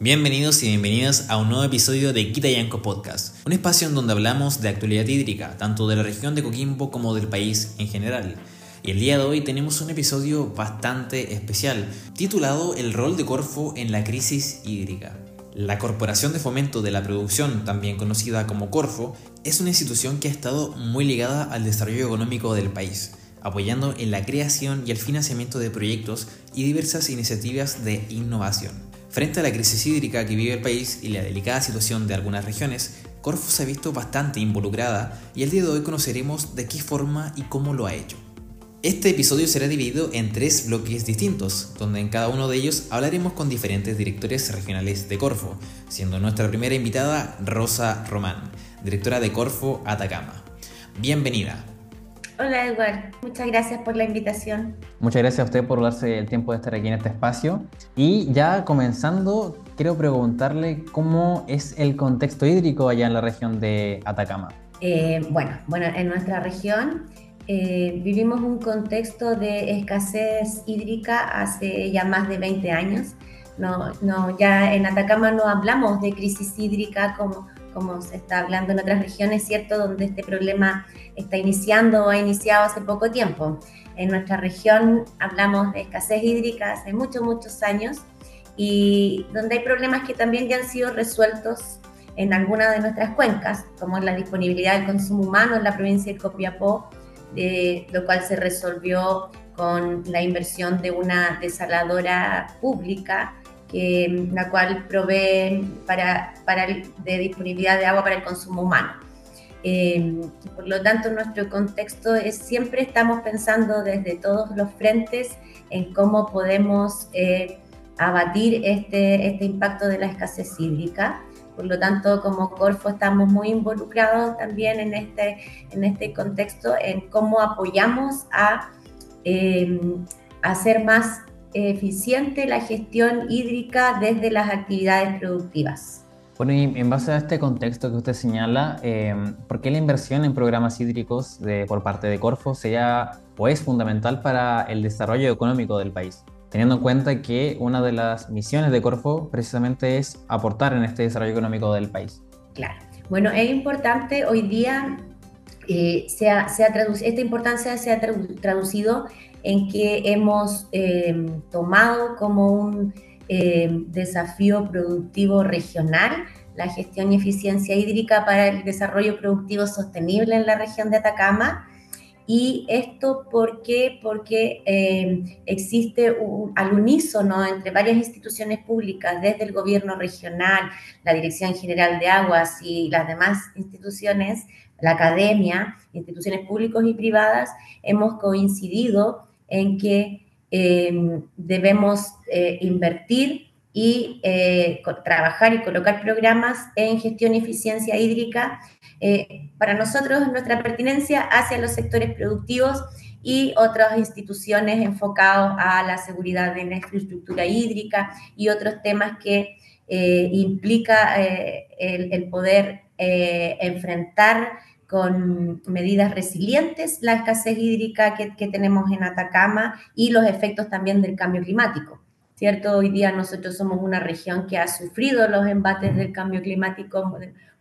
Bienvenidos y bienvenidas a un nuevo episodio de Quitayanco Podcast, un espacio en donde hablamos de actualidad hídrica, tanto de la región de Coquimbo como del país en general. Y el día de hoy tenemos un episodio bastante especial, titulado El rol de Corfo en la crisis hídrica. La Corporación de Fomento de la Producción, también conocida como Corfo, es una institución que ha estado muy ligada al desarrollo económico del país, apoyando en la creación y el financiamiento de proyectos y diversas iniciativas de innovación. Frente a la crisis hídrica que vive el país y la delicada situación de algunas regiones, Corfo se ha visto bastante involucrada y el día de hoy conoceremos de qué forma y cómo lo ha hecho. Este episodio será dividido en tres bloques distintos, donde en cada uno de ellos hablaremos con diferentes directores regionales de Corfo, siendo nuestra primera invitada Rosa Román, directora de Corfo Atacama. Bienvenida. Hola Edward, muchas gracias por la invitación. Muchas gracias a usted por darse el tiempo de estar aquí en este espacio. Y ya comenzando, quiero preguntarle cómo es el contexto hídrico allá en la región de Atacama. Eh, bueno, bueno, en nuestra región eh, vivimos un contexto de escasez hídrica hace ya más de 20 años. No, no, ya en Atacama no hablamos de crisis hídrica como, como se está hablando en otras regiones, ¿cierto? Donde este problema está iniciando o ha iniciado hace poco tiempo. En nuestra región hablamos de escasez hídrica hace muchos, muchos años y donde hay problemas que también ya han sido resueltos en algunas de nuestras cuencas, como la disponibilidad del consumo humano en la provincia de Copiapó, de, lo cual se resolvió con la inversión de una desaladora pública, que, la cual provee para, para de disponibilidad de agua para el consumo humano. Eh, por lo tanto, nuestro contexto es siempre estamos pensando desde todos los frentes en cómo podemos eh, abatir este, este impacto de la escasez hídrica. Por lo tanto, como Corfo estamos muy involucrados también en este, en este contexto, en cómo apoyamos a em, hacer más eficiente la gestión hídrica desde las actividades productivas. Bueno, y en base a este contexto que usted señala, em, ¿por qué la inversión en programas hídricos de, por parte de Corfo sea o es fundamental para el desarrollo económico del país? teniendo en cuenta que una de las misiones de Corfo precisamente es aportar en este desarrollo económico del país. Claro. Bueno, es importante hoy día, eh, se ha, esta importancia se ha traducido en que hemos eh, tomado como un eh, desafío productivo regional la gestión y eficiencia hídrica para el desarrollo productivo sostenible en la región de Atacama y esto ¿por qué? porque eh, existe un, al unísono entre varias instituciones públicas, desde el gobierno regional, la Dirección General de Aguas y las demás instituciones, la academia, instituciones públicas y privadas, hemos coincidido en que eh, debemos eh, invertir y eh, trabajar y colocar programas en gestión y eficiencia hídrica. Eh, para nosotros, nuestra pertinencia hacia los sectores productivos y otras instituciones enfocadas a la seguridad de la infraestructura hídrica y otros temas que implica el, poder enfrentar con medidas resilientes la escasez hídrica que, que tenemos en Atacama y los efectos también del cambio climático. ¿cierto? Hoy día nosotros somos una región que ha sufrido los embates del cambio climático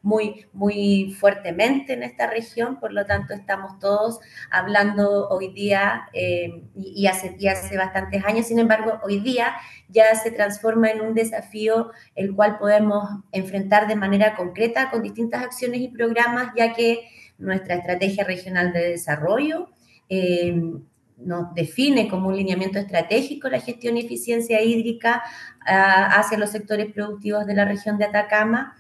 muy, muy fuertemente en esta región, por lo tanto estamos todos hablando hoy día eh, y, hace, y hace bastantes años, sin embargo, hoy día ya se transforma en un desafío el cual podemos enfrentar de manera concreta con distintas acciones y programas, ya que nuestra estrategia regional de desarrollo eh, nos define como un lineamiento estratégico la gestión y eficiencia hídrica ah, hacia los sectores productivos de la región de Atacama.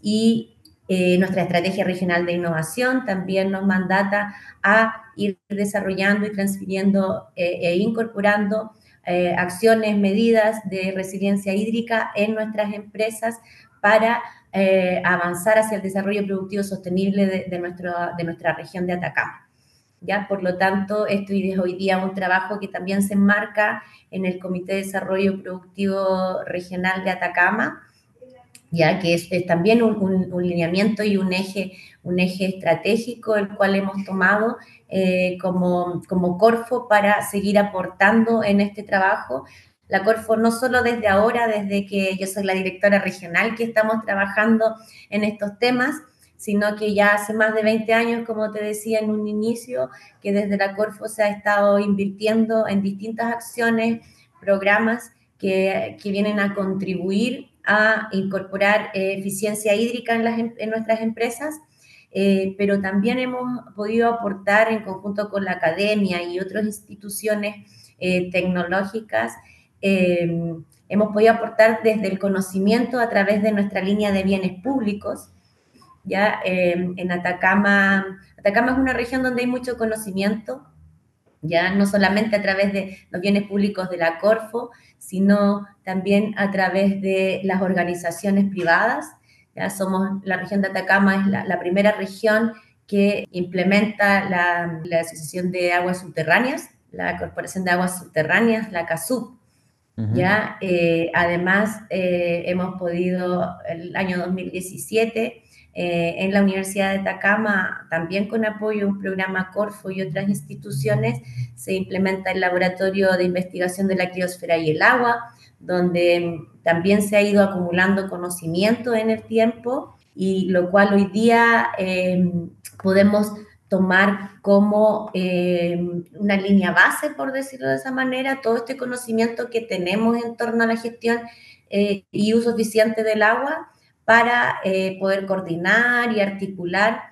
Y eh, nuestra estrategia regional de innovación también nos mandata a ir desarrollando y transfiriendo eh, e incorporando eh, acciones, medidas de resiliencia hídrica en nuestras empresas para avanzar hacia el desarrollo productivo sostenible de, de nuestra región de Atacama. ¿ya? Por lo tanto, esto es hoy día un trabajo que también se enmarca en el Comité de Desarrollo Productivo Regional de Atacama, ya que es, también un, lineamiento y un eje, un eje estratégico el cual hemos tomado eh, como, como Corfo para seguir aportando en este trabajo. la Corfo no solo desde ahora, desde que yo soy la directora regional que estamos trabajando en estos temas, sino que ya hace más de 20 años, como te decía en un inicio, que desde la Corfo se ha estado invirtiendo en distintas acciones, programas que, que vienen a contribuir a incorporar eh, eficiencia hídrica en, em, nuestras empresas, eh, pero también hemos podido aportar en conjunto con la academia y otras instituciones eh, tecnológicas, hemos podido aportar desde el conocimiento a través de nuestra línea de bienes públicos. Ya en Atacama, Atacama es una región donde hay mucho conocimiento, ya no solamente a través de los bienes públicos de la Corfo, sino también a través de las organizaciones privadas. Ya somos, la región de Atacama es la, primera región que implementa la, Asociación de Aguas Subterráneas, la Corporación de Aguas Subterráneas, la CASUB. Ya, eh, además, eh, hemos podido, el año 2017, eh, en la Universidad de Atacama, también con apoyo de un programa Corfo y otras instituciones, se implementa el Laboratorio de Investigación de la Criosfera y el Agua, donde también se ha ido acumulando conocimiento en el tiempo y lo cual hoy día eh, podemos tomar como eh, una línea base, por decirlo de esa manera, todo este conocimiento que tenemos en torno a la gestión y uso eficiente del agua para eh, poder coordinar y articular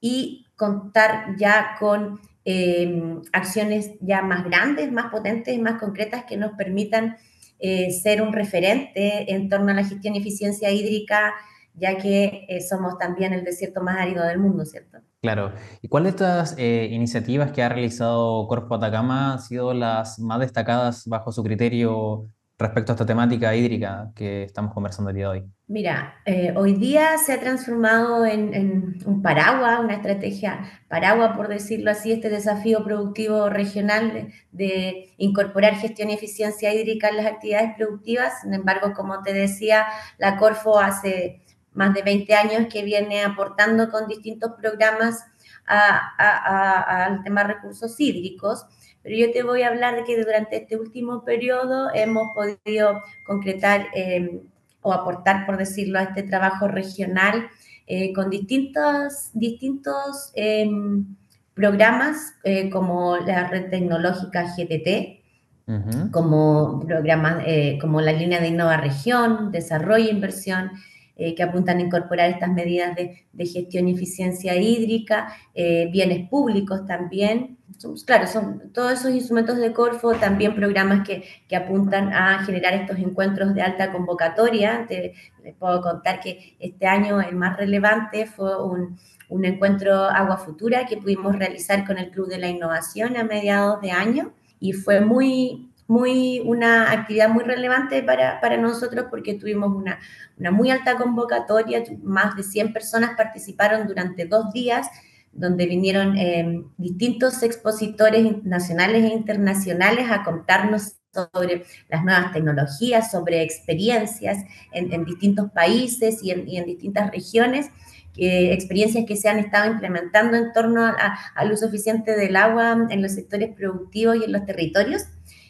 y contar ya con em, acciones ya más grandes, más potentes más concretas que nos permitan eh, ser un referente en torno a la gestión y eficiencia hídrica, ya que eh, somos también el desierto más árido del mundo, ¿cierto? Claro. ¿Y cuáles de estas iniciativas que ha realizado Corpo Atacama han sido las más destacadas bajo su criterio respecto a esta temática hídrica que estamos conversando el día de hoy? Mira, eh, hoy día se ha transformado en, un paraguas, una estrategia paraguas, por decirlo así, este desafío productivo regional de, incorporar gestión y eficiencia hídrica en las actividades productivas. Sin embargo, como te decía, la Corfo hace más de 20 años que viene aportando con distintos programas al tema recursos hídricos pero yo te voy a hablar de que durante este último periodo hemos podido concretar em, o aportar, por decirlo, a este trabajo regional eh, con distintos, distintos em, programas eh, como la red tecnológica GTT, como programas eh, como la línea de Innova Región, Desarrollo e Inversión, que apuntan a incorporar estas medidas de, de gestión y eficiencia hídrica, bienes públicos también, claro, son todos esos instrumentos de Corfo, también programas que, que apuntan a generar estos encuentros de alta convocatoria. les puedo contar que este año el más relevante fue un, un encuentro Agua Futura que pudimos realizar con el Club de la Innovación a mediados de año y fue muy, muy, una actividad muy relevante para, para nosotros porque tuvimos una, una, muy alta convocatoria, más de 100 personas participaron durante dos días donde vinieron eh, distintos expositores nacionales e internacionales a contarnos sobre las nuevas tecnologías, sobre experiencias en, distintos países y en, distintas regiones, experiencias que se han estado implementando en torno al uso eficiente del agua en los sectores productivos y en los territorios.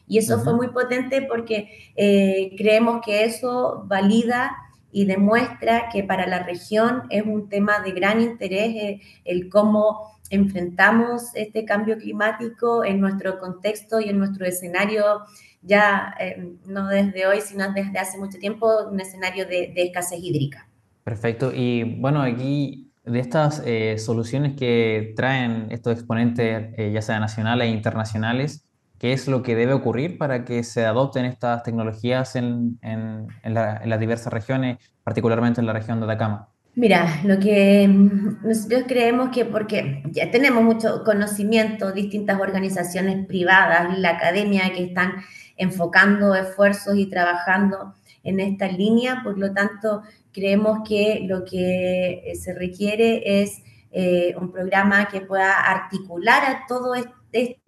Y eso fue muy potente porque eh, creemos que eso valida y demuestra que para la región es un tema de gran interés eh, el cómo enfrentamos este cambio climático en nuestro contexto y en nuestro escenario, ya eh, no desde hoy, sino desde hace mucho tiempo, un escenario de, escasez hídrica. Perfecto. Y bueno, aquí de estas eh, soluciones que traen estos exponentes, ya sea nacionales e internacionales, ¿Qué es lo que debe ocurrir para que se adopten estas tecnologías en, las diversas regiones, particularmente en la región de Atacama? Mira, lo que nosotros creemos que porque ya tenemos mucho conocimiento, distintas organizaciones privadas la academia que están enfocando esfuerzos y trabajando en esta línea, por lo tanto, creemos que lo que se requiere es eh, un programa que pueda articular a todo este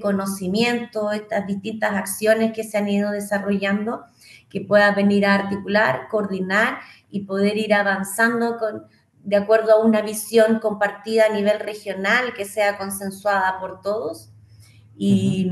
conocimiento, estas distintas acciones que se han ido desarrollando, que pueda venir a articular, coordinar y poder ir avanzando con, de acuerdo a una visión compartida a nivel regional que sea consensuada por todos. Y,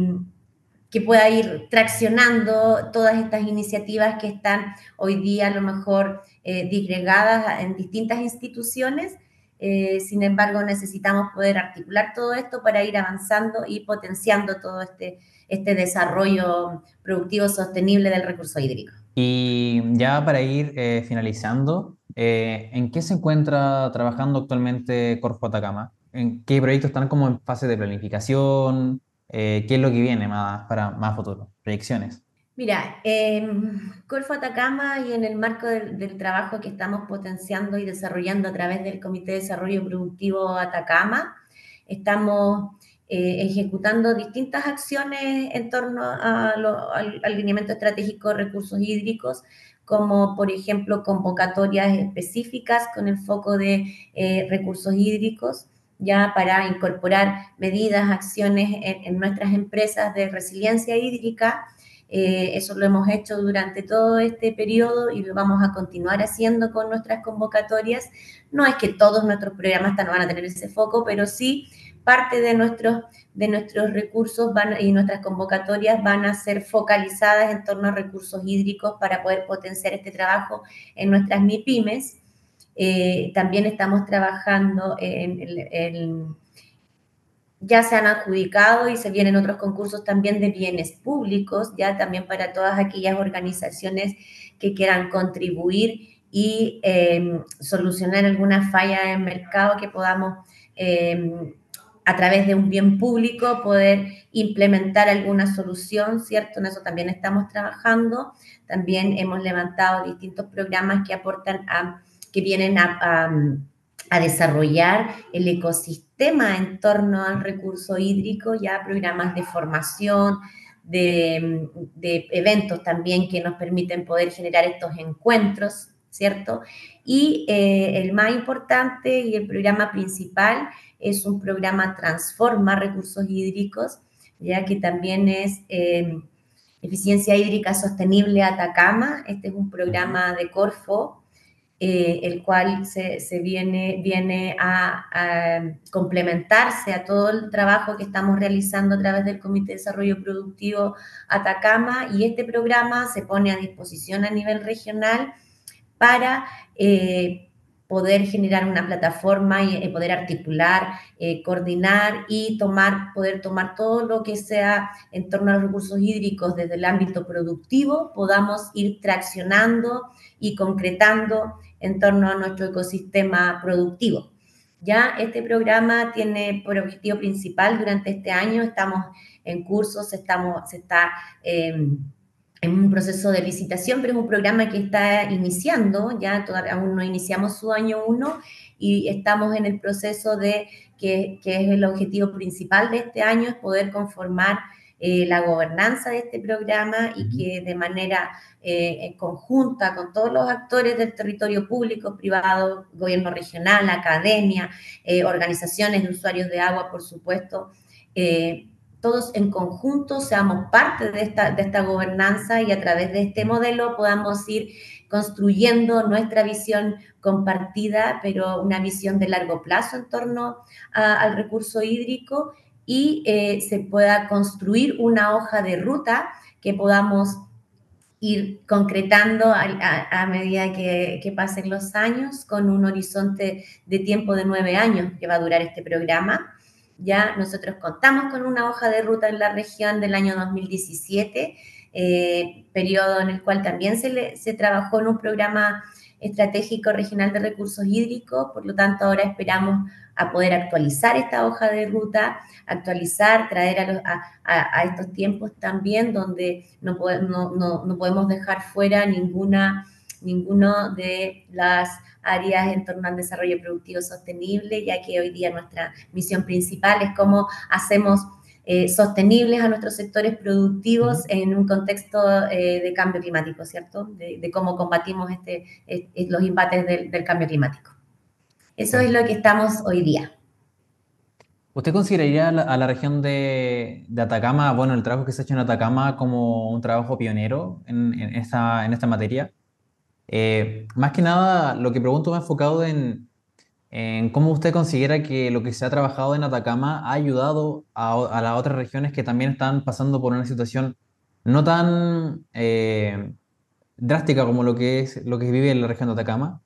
que pueda ir traccionando todas estas iniciativas que están hoy día a lo mejor eh, disgregadas en distintas instituciones. Eh, sin embargo, necesitamos poder articular todo esto para ir avanzando y potenciando todo este, este desarrollo productivo sostenible del recurso hídrico. Y ya para ir eh, finalizando, eh, ¿en qué se encuentra trabajando actualmente Corfo Atacama? ¿En qué proyectos están como en fase de planificación? ¿Qué es lo que viene más para más futuro? ¿Proyecciones? Mira, en Corfo Atacama y en el marco del, trabajo que estamos potenciando y desarrollando a través del Comité de Desarrollo Productivo Atacama, estamos eh, ejecutando distintas acciones en torno al, alineamiento estratégico de recursos hídricos, como por ejemplo convocatorias específicas con el foco de eh, recursos hídricos, ya para incorporar medidas, acciones en, nuestras empresas de resiliencia hídrica. Eh, eso lo hemos hecho durante todo este periodo y lo vamos a continuar haciendo con nuestras convocatorias. No es que todos nuestros programas no van a tener ese foco, pero sí parte de nuestros, de nuestros recursos van, y nuestras convocatorias van a ser focalizadas en torno a recursos hídricos para poder potenciar este trabajo en nuestras MIPIMES. Eh, también estamos trabajando en, ya se han adjudicado y se vienen otros concursos también de bienes públicos, ya también para todas aquellas organizaciones que quieran contribuir y eh, solucionar alguna falla en mercado que podamos eh, a través de un bien público poder implementar alguna solución, ¿cierto? En eso también estamos trabajando. También hemos levantado distintos programas que aportan a, que vienen a, desarrollar el ecosistema en torno al recurso hídrico, ya programas de formación, de, eventos también que nos permiten poder generar estos encuentros, ¿cierto? Y eh, el más importante y el programa principal es un programa Transforma Recursos Hídricos, ya que también es eh, Eficiencia Hídrica Sostenible Atacama. Este es un programa de Corfo, eh, el cual se, viene, viene a, complementarse a todo el trabajo que estamos realizando a través del Comité de Desarrollo Productivo Atacama. Y este programa se pone a disposición a nivel regional para eh, poder generar una plataforma y, poder articular, eh, coordinar y tomar, poder tomar todo lo que sea en torno a los recursos hídricos desde el ámbito productivo, podamos ir traccionando y concretando en torno a nuestro ecosistema productivo. Ya este programa tiene por objetivo principal durante este año, estamos en cursos, estamos, se está... Eh, en un proceso de licitación, pero es un programa que está iniciando, ya todavía aún no iniciamos su año uno y estamos en el proceso de que, que es el objetivo principal de este año, es poder conformar eh, la gobernanza de este programa y que de manera eh, conjunta con todos los actores del territorio público, privado, gobierno regional, academia, eh, organizaciones de usuarios de agua, por supuesto, todos en conjunto seamos parte de esta, de esta gobernanza y a través de este modelo podamos ir construyendo nuestra visión compartida, pero una visión de largo plazo en torno al recurso hídrico y eh, se pueda construir una hoja de ruta que podamos ir concretando a, medida que, que, pasen los años con un horizonte de tiempo de nueve años que va a durar este programa. Ya nosotros contamos con una hoja de ruta en la región del año 2017, eh, periodo en el cual también se, se trabajó en un programa estratégico regional de recursos hídricos, por lo tanto ahora esperamos a poder actualizar esta hoja de ruta, actualizar, traer a, estos tiempos también donde no, no, no podemos dejar fuera ninguna ninguno de las áreas en torno al desarrollo productivo sostenible, ya que hoy día nuestra misión principal es cómo hacemos eh, sostenibles a nuestros sectores productivos en un contexto eh, de cambio climático, ¿cierto? De, cómo combatimos este, los embates del, cambio climático. Eso es lo que estamos hoy día. ¿Usted consideraría a la, región de, Atacama, bueno, el trabajo que se ha hecho en Atacama como un trabajo pionero en, esta materia? Eh, más que nada, lo que pregunto me ha enfocado en, cómo usted considera que lo que se ha trabajado en Atacama ha ayudado a, las otras regiones que también están pasando por una situación no tan eh, drástica como lo que es lo que vive en la región de Atacama,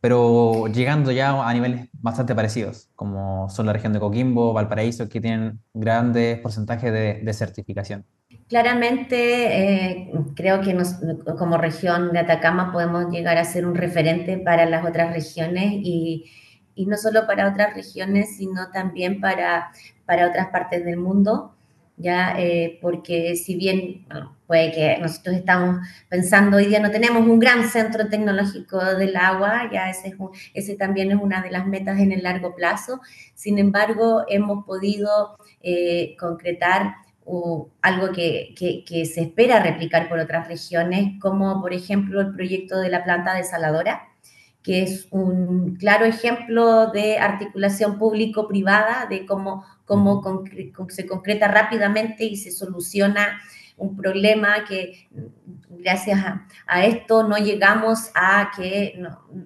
pero llegando ya a niveles bastante parecidos, como son la región de Coquimbo, Valparaíso, que tienen grandes porcentajes de, certificación. Claramente, eh, creo que como región de Atacama podemos llegar a ser un referente para las otras regiones y, no solo para otras regiones, sino también para otras partes del mundo ya eh, porque si bien puede que nosotros estamos pensando hoy día no tenemos un gran centro tecnológico del agua, ya ese, ese también es una de las metas en el largo plazo, sin embargo hemos podido eh, concretar algo que, que, que, se espera replicar por otras regiones, como por ejemplo el proyecto de la planta desaladora, que es un claro ejemplo de articulación público-privada, de cómo, cómo se concreta rápidamente y se soluciona un problema que gracias a, esto no llegamos a que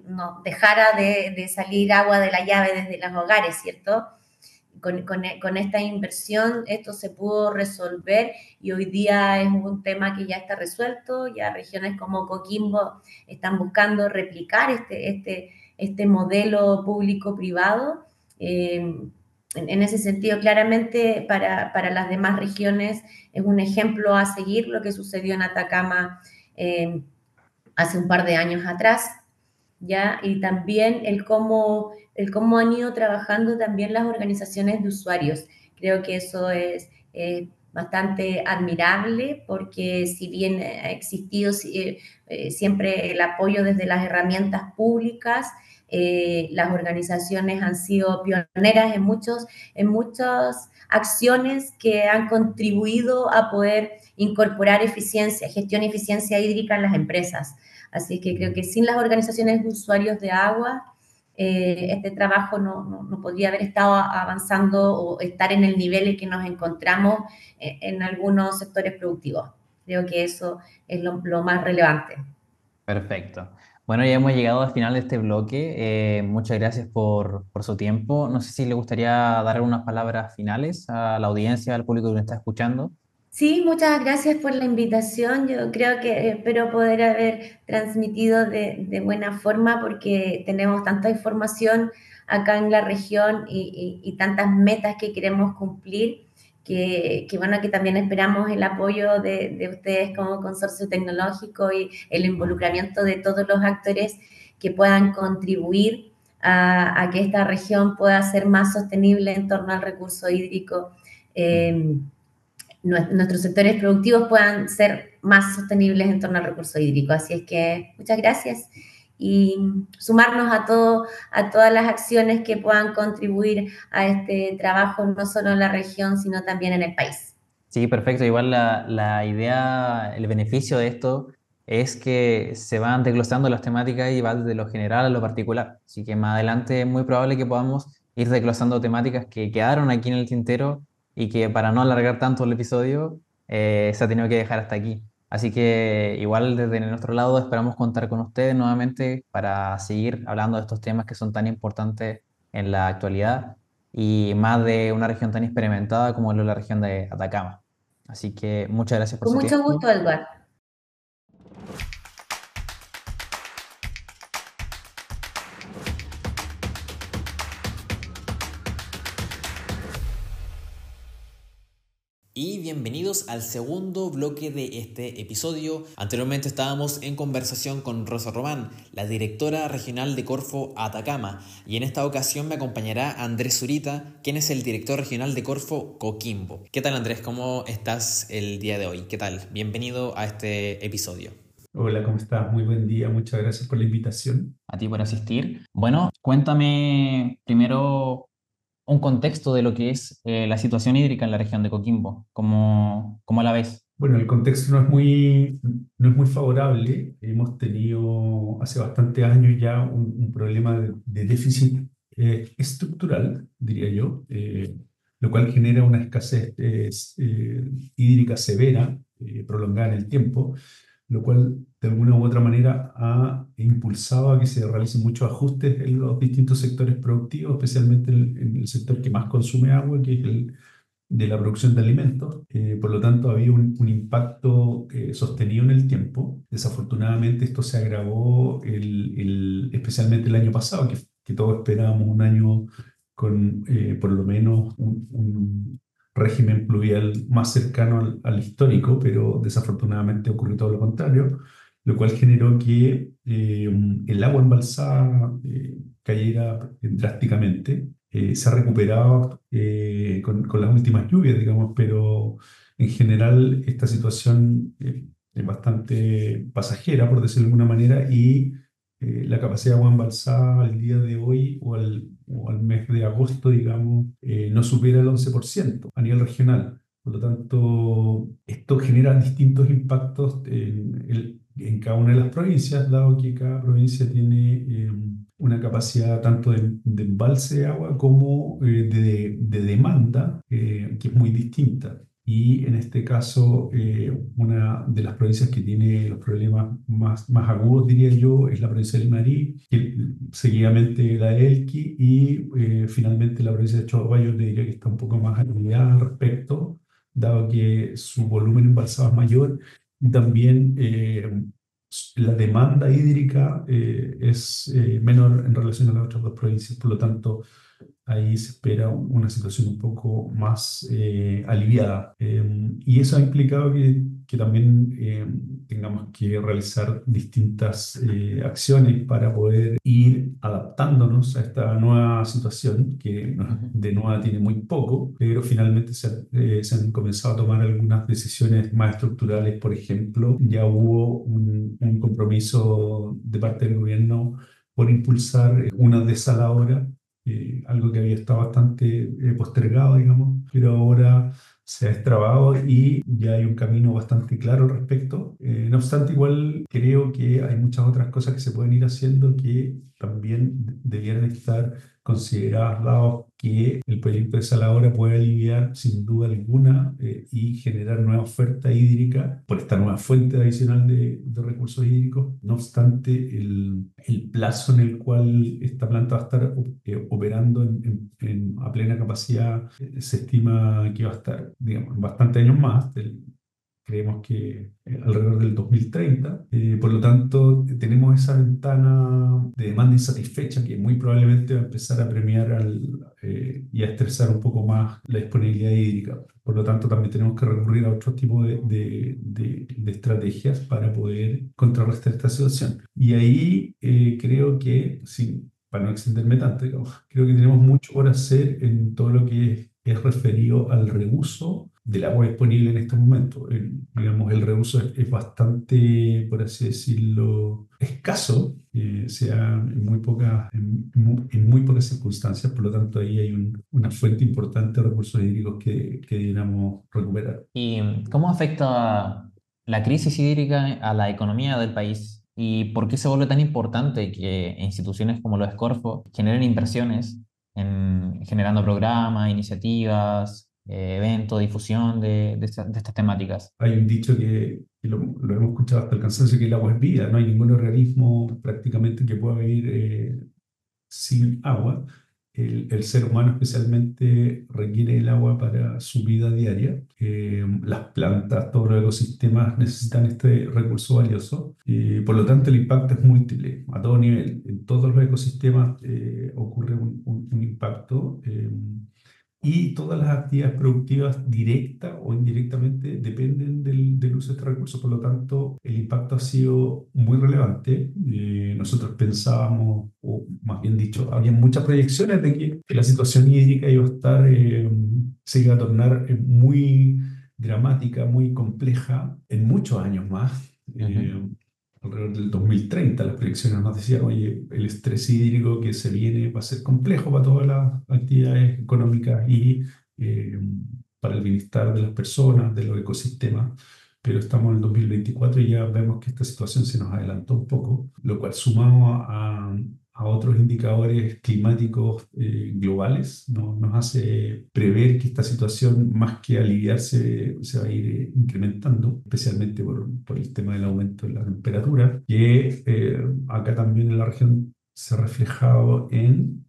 no, dejara de, de, salir agua de la llave desde los hogares, ¿cierto? Con, esta inversión esto se pudo resolver y hoy día es un tema que ya está resuelto, ya regiones como Coquimbo están buscando replicar este, este, este modelo público-privado. Eh, en, ese sentido, claramente para, para, las demás regiones es un ejemplo a seguir lo que sucedió en Atacama eh, hace un par de años atrás. Y también el cómo, el cómo han ido trabajando también las organizaciones de usuarios. Creo que eso es bastante admirable porque si bien ha existido eh, siempre el apoyo desde las herramientas públicas, eh, las organizaciones han sido pioneras en, muchos, en muchas acciones que han contribuido a poder incorporar eficiencia, gestión eficiencia hídrica en las empresas. Así que creo que sin las organizaciones de usuarios de agua, eh, este trabajo no, no, podría haber estado avanzando o estar en el nivel en que nos encontramos eh, en, algunos sectores productivos. Creo que eso es lo, más relevante. Perfecto. Bueno, ya hemos llegado al final de este bloque. Eh, muchas gracias por, por, su tiempo. No sé si le gustaría dar algunas palabras finales a la audiencia, al público que nos está escuchando. Sí, muchas gracias por la invitación. Yo creo que espero poder haber transmitido de, buena forma porque tenemos tanta información acá en la región y, tantas metas que queremos cumplir que, bueno, que también esperamos el apoyo de, ustedes como consorcio tecnológico y el involucramiento de todos los actores que puedan contribuir a, que esta región pueda ser más sostenible en torno al recurso hídrico. Eh, nuestros sectores productivos puedan ser más sostenibles en torno al recurso hídrico. Así es que muchas gracias y sumarnos a, todo, a todas las acciones que puedan contribuir a este trabajo, no solo en la región, sino también en el país. Sí, perfecto. Igual la, la idea, el beneficio de esto es que se van desglosando las temáticas y va desde lo general a lo particular. Así que más adelante es muy probable que podamos ir desglosando temáticas que quedaron aquí en el tintero y que para no alargar tanto el episodio eh, se ha tenido que dejar hasta aquí. Así que igual desde nuestro lado esperamos contar con ustedes nuevamente para seguir hablando de estos temas que son tan importantes en la actualidad y más de una región tan experimentada como la región de Atacama. Así que muchas gracias por Con mucho gusto, Edward. Bienvenidos al segundo bloque de este episodio. Anteriormente estábamos en conversación con Rosa Román, la directora regional de Corfo Atacama, y en esta ocasión me acompañará Andrés Zurita, quien es el director regional de Corfo Coquimbo. ¿Qué tal Andrés? ¿Cómo estás el día de hoy? ¿Qué tal? Bienvenido a este episodio. Hola, ¿cómo estás? Muy buen día, muchas gracias por la invitación. A ti por asistir. Bueno, cuéntame primero un contexto de lo que es eh, la situación hídrica en la región de Coquimbo. ¿Cómo, cómo la ves? Bueno, el contexto no es, muy, no es muy favorable. Hemos tenido hace bastantes años ya un, problema de, déficit eh, estructural, diría yo, eh, lo cual genera una escasez hídrica severa, prolongada en el tiempo, lo cual de alguna u otra manera ha impulsado a que se realicen muchos ajustes en los distintos sectores productivos, especialmente en, el sector que más consume agua, que es el de la producción de alimentos. Eh, por lo tanto, había un, un impacto eh, sostenido en el tiempo. Desafortunadamente, esto se agravó el, el, especialmente el año pasado, que, que todos esperábamos un año con eh, por lo menos un, un, régimen pluvial más cercano al, histórico, pero desafortunadamente ocurrió todo lo contrario, lo cual generó que el agua embalsada cayera drásticamente. Eh, se ha recuperado eh, con, con, las últimas lluvias, digamos, pero en general esta situación eh, es bastante pasajera, por decirlo de alguna manera, y la capacidad de agua embalsada al día de hoy o al, o al mes de agosto, digamos, no supera el 11% a nivel regional. Por lo tanto, esto genera distintos impactos en, en cada una de las provincias, dado que cada provincia tiene una capacidad tanto de, embalse de agua como eh, de, de, demanda, eh, que es muy distinta. Y en este caso, eh, una de las provincias que tiene los problemas más, más agudos, diría yo, es la provincia de Limarí, seguidamente la Elqui y finalmente la provincia de Chobayo, diría que está un poco más aliviada al respecto, dado que su volumen embalsado es mayor. Y también la demanda hídrica eh, es eh, menor en relación a las otras dos provincias, por lo tanto, ahí se espera una situación un poco más eh, aliviada. Em, y eso ha implicado que, que también em, tengamos que realizar distintas eh, acciones para poder ir adaptándonos a esta nueva situación, que de nueva tiene muy poco, pero finalmente se, eh, se han comenzado a tomar algunas decisiones más estructurales. Por ejemplo, ya hubo un, un compromiso de parte del gobierno por impulsar una desaladora eh, algo que había estado bastante eh, postergado, digamos, pero ahora se ha destrabado y ya hay un camino bastante claro al respecto. Eh, no obstante, igual creo que hay muchas otras cosas que se pueden ir haciendo que también debieran estar consideradas, dado que el proyecto de Saladora puede aliviar sin duda alguna eh, y generar nueva oferta hídrica por esta nueva fuente adicional de, de recursos hídricos. No obstante, el, el, plazo en el cual esta planta va a estar eh, operando en, en, a plena capacidad eh, se estima que va a estar, digamos, bastante años más, del, creemos que eh, alrededor del 2030. Eh, por lo tanto, tenemos esa ventana de demanda insatisfecha que muy probablemente va a empezar a premiar al, eh, y a estresar un poco más la disponibilidad hídrica. Por lo tanto, también tenemos que recurrir a otro tipo de, de, de, de estrategias para poder contrarrestar esta situación. Y ahí creo que, sí, para no extenderme tanto, creo que tenemos mucho por hacer en todo lo que es, es referido al reuso del agua disponible en estos momentos. El, digamos, el reuso es, bastante, por así decirlo, escaso, eh, en muy, poca, en, en, muy pocas circunstancias, por lo tanto ahí hay un, una fuente importante de recursos hídricos que, que deberíamos recuperar. ¿Y cómo afecta la crisis hídrica a la economía del país? ¿Y por qué se vuelve tan importante que instituciones como los Corfo generen inversiones en generando programas, iniciativas, eh, evento, difusión de, de, de, estas temáticas. Hay un dicho que, que lo, lo, hemos escuchado hasta el cansancio, que el agua es vida, no hay ningún organismo prácticamente que pueda vivir eh, sin agua. El, el, ser humano especialmente requiere el agua para su vida diaria. Eh, las plantas, todos los ecosistemas necesitan este recurso valioso. Eh, por lo tanto, el impacto es múltiple, a todo nivel. En todos los ecosistemas eh, ocurre un, un, un impacto y todas las actividades productivas directas o indirectamente dependen del, del, uso de este recurso. Por lo tanto, el impacto ha sido muy relevante. Eh, nosotros pensábamos, o más bien dicho, había muchas proyecciones de que, que la situación hídrica iba a estar, eh, se iba a tornar eh, muy dramática, muy compleja en muchos años más. Uh -huh alrededor del 2030. Las proyecciones nos decían, oye, el estrés hídrico que se viene va a ser complejo para todas las actividades económicas y eh, para el bienestar de las personas, de los ecosistemas. Pero estamos en el 2024 y ya vemos que esta situación se nos adelantó un poco, lo cual sumado a, a otros indicadores climáticos eh, globales, ¿no? nos hace prever que esta situación, más que aliviarse, se va a ir eh, incrementando, especialmente por, por, el tema del aumento de la temperatura, que eh, acá también en la región se ha reflejado en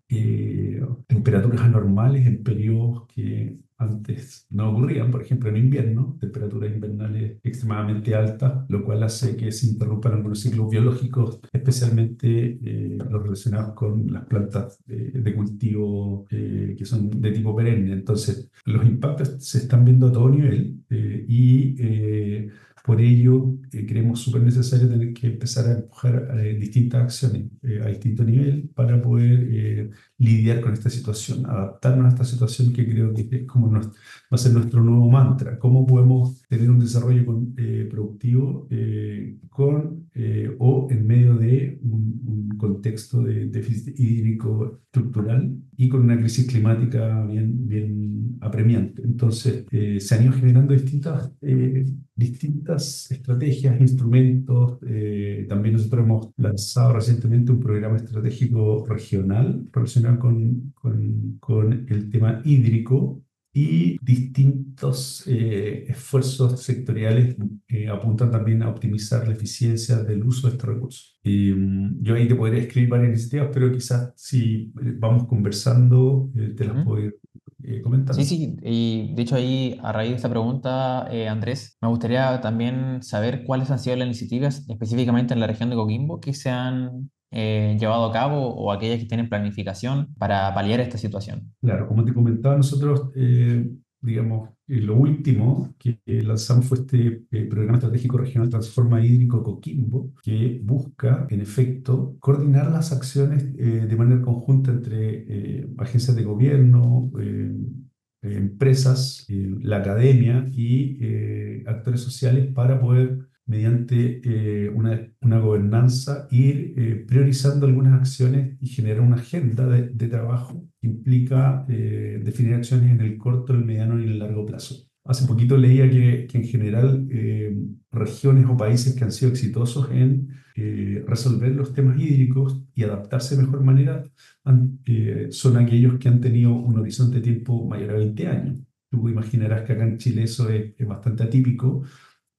temperaturas anormales en periodos que antes no ocurrían, por ejemplo en invierno, temperaturas invernales extremadamente altas, lo cual hace que se interrumpan algunos ciclos biológicos, especialmente eh, los relacionados con las plantas de cultivo eh, que son de tipo perenne. Entonces, los impactos se están viendo a todo nivel eh, y por ello, eh, creemos súper necesario tener que empezar a empujar eh, distintas acciones eh, a distinto nivel para poder lidiar con esta situación, adaptarnos a esta situación que creo que es como va a ser nuestro nuevo mantra. ¿Cómo podemos tener un desarrollo productivo con o en medio de un, contexto de déficit hídrico estructural y con una crisis climática bien, bien apremiante? Entonces, se han ido generando distintas distintas estrategias, instrumentos. Eh, también nosotros hemos lanzado recientemente un programa estratégico regional relacionado con, con, con el tema hídrico y distintos eh, esfuerzos sectoriales que apuntan también a optimizar la eficiencia del uso de estos recursos. Y, mm, yo ahí te podría escribir varias iniciativas, pero quizás si vamos conversando, eh, te las puedo ir eh, sí, sí, y de hecho ahí, a raíz de esta pregunta, eh, Andrés, me gustaría también saber cuáles han sido las iniciativas específicamente en la región de Coquimbo que se han eh, llevado a cabo o aquellas que tienen planificación para paliar esta situación. Claro, como te comentaba, nosotros, digamos, lo último que lanzamos fue este programa estratégico regional Transforma Hídrico Coquimbo, que busca, en efecto, coordinar las acciones de manera conjunta entre agencias de gobierno, empresas, la academia y actores sociales para poder mediante eh, una, una, gobernanza, ir eh, priorizando algunas acciones y generar una agenda de, trabajo implica eh, definir acciones en el corto, el mediano y el largo plazo. Hace poquito leía que, en general regiones o países que han sido exitosos en resolver los temas hídricos y adaptarse de mejor manera son aquellos que han tenido un horizonte de tiempo mayor a 20 años. Tú imaginarás que acá en Chile eso es, es bastante atípico,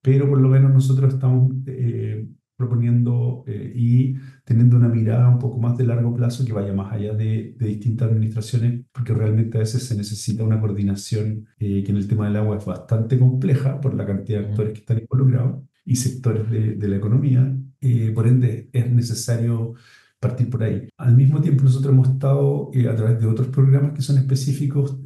pero por lo menos nosotros estamos eh, proponiendo eh, y teniendo una mirada un poco más de largo plazo que vaya más allá de, distintas administraciones, porque realmente a veces se necesita una coordinación eh, que en el tema del agua es bastante compleja por la cantidad de actores que están involucrados y sectores de, de la economía. por ende, es necesario partir por ahí. Al mismo tiempo, nosotros hemos estado a través de otros programas que son específicos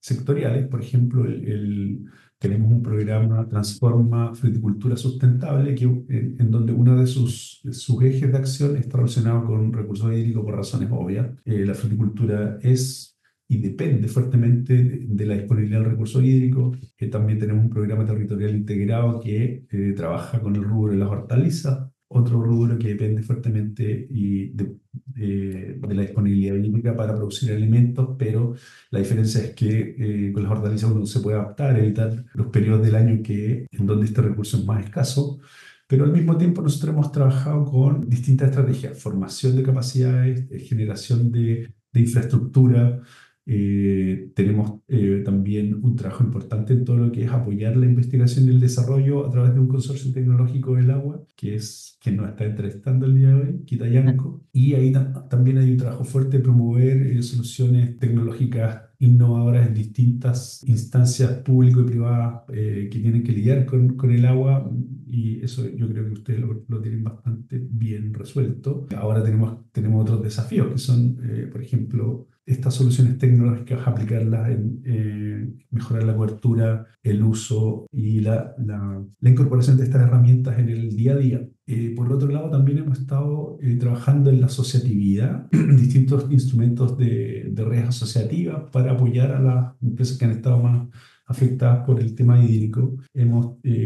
sectoriales, por ejemplo, el tenemos un programa Transforma Fruticultura Sustentable, que, en, donde uno de sus, sus, ejes de acción está relacionado con recursos hídricos por razones obvias. Eh, la fruticultura es y depende fuertemente de, la disponibilidad del recurso hídrico. que también tenemos un programa territorial integrado que eh, trabaja con el rubro de las hortalizas, otro rubro que depende fuertemente y de, de, la disponibilidad hídrica para producir alimentos, pero la diferencia es que eh, con las hortalizas uno se puede adaptar, evitar los periodos del año que, en donde este recurso es más escaso, pero al mismo tiempo nosotros hemos trabajado con distintas estrategias, formación de capacidades, eh, generación de infraestructura, eh, tenemos eh, también un trabajo importante en todo lo que es apoyar la investigación y el desarrollo a través de un consorcio tecnológico del agua, que es quien nos está entrevistando el día de hoy, Quitayanco. Y ahí también hay un trabajo fuerte de promover eh, soluciones tecnológicas innovadoras en distintas instancias público y privadas que tienen que lidiar con, con, el agua y eso yo creo que ustedes lo, lo, tienen bastante bien resuelto. Ahora tenemos, tenemos otros desafíos que son, por ejemplo, estas soluciones tecnológicas, aplicarlas en eh, mejorar la cobertura, el uso y la, la, la, incorporación de estas herramientas en el día a día. Eh, por otro lado, también hemos estado eh, trabajando en la asociatividad, distintos instrumentos de, de redes asociativas para apoyar a las empresas que han estado más afectadas por el tema hídrico. Hemos eh,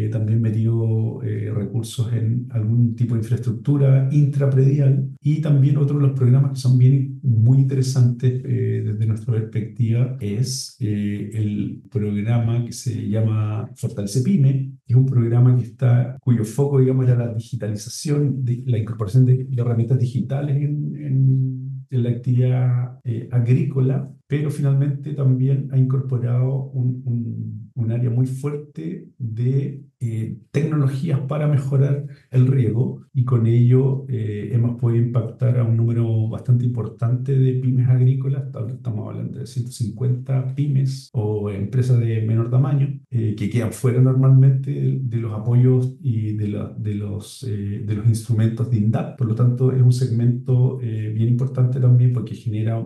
recursos en algún tipo de infraestructura intrapredial y también otro de los programas que son bien muy interesantes eh, desde nuestra perspectiva es el programa que se llama Fortalece Pyme, que es un programa que está, cuyo foco, digamos, era la digitalización, de, la incorporación de, herramientas digitales en, en, en la actividad agrícola pero finalmente también ha incorporado un, un, un área muy fuerte de eh, tecnologías para mejorar el riego y con ello eh, hemos podido impactar a un número bastante importante de pymes agrícolas, estamos hablando de 150 pymes o empresas de menor tamaño eh, que quedan fuera normalmente de, los apoyos y de, la, de, los, de los instrumentos de INDAP, por lo tanto es un segmento bien importante también porque genera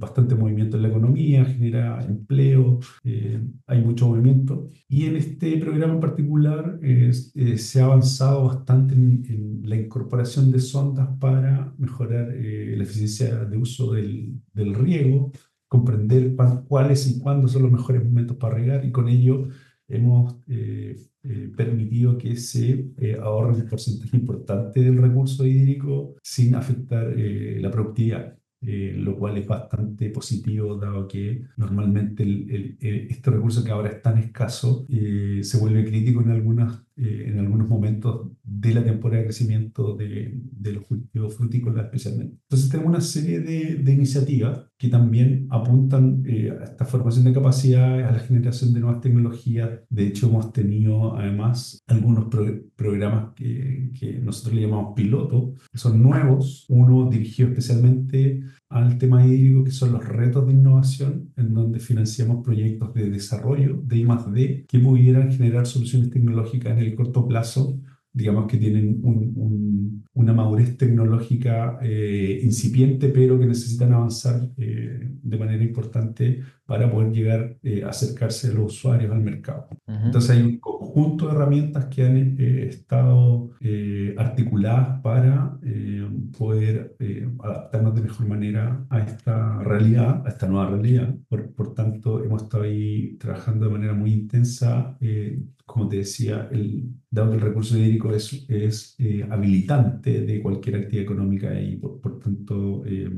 bastante movimiento en la economía, genera empleo, hay mucho movimiento y en este programa particular eh, se ha avanzado bastante en, la incorporación de sondas para mejorar eh, la eficiencia de uso del, del riego, comprender cuáles y cuándo son los mejores momentos para regar y con ello hemos eh, permitido que se ahorre un porcentaje importante del recurso hídrico sin afectar la productividad. Eh, lo cual es bastante positivo, dado que normalmente el, este recurso que ahora es tan escaso eh, se vuelve crítico en, algunas, eh, en algunos momentos de la temporada de crecimiento de, de los cultivos frutícolas especialmente. Entonces tenemos una serie de iniciativas que también apuntan a esta formación de capacidades, a la generación de nuevas tecnologías. De hecho, hemos tenido además algunos programas que, que nosotros le llamamos piloto, que son nuevos, uno dirigido especialmente al tema hídrico, que son los retos de innovación, en donde financiamos proyectos de desarrollo de I+D que pudieran generar soluciones tecnológicas en el corto plazo digamos que tienen una madurez tecnológica eh, incipiente, pero que necesitan avanzar eh, de manera importante para poder llegar eh, a acercarse a los usuarios al mercado. Entonces hay un conjunto de herramientas que han estado articuladas para poder adaptarnos de mejor manera a esta realidad, a esta nueva realidad. Por, por tanto, hemos estado ahí trabajando de manera muy intensa como te decía, el, dado que el recurso hídrico es, es eh, habilitante de cualquier actividad económica y por, por tanto eh,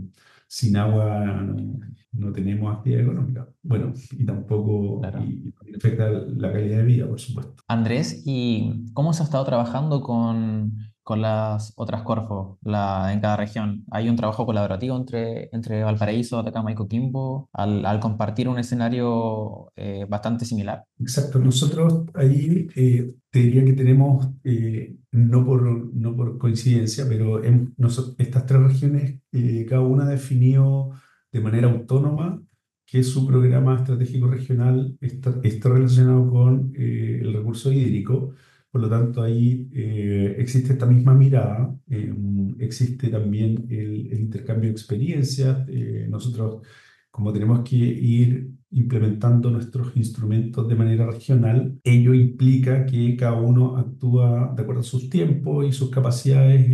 sin agua no, no, tenemos actividad económica. Bueno, y tampoco y, afecta la calidad de vida, por supuesto. Andrés, ¿y cómo se ha estado trabajando con con las otras Corfo la, en cada región. Hay un trabajo colaborativo entre, entre Valparaíso, Atacama y Coquimbo al, compartir un escenario eh, bastante similar. Exacto, nosotros ahí eh, te diría que tenemos, eh, no, por, no por coincidencia, pero en, estas tres regiones, cada una ha definido de manera autónoma que su programa estratégico regional está, está relacionado con el recurso hídrico por lo tanto, ahí eh, existe esta misma mirada, eh, existe también el, intercambio de experiencias. Eh, nosotros, como tenemos que ir implementando nuestros instrumentos de manera regional, ello implica que cada uno actúa de acuerdo a sus tiempos y sus capacidades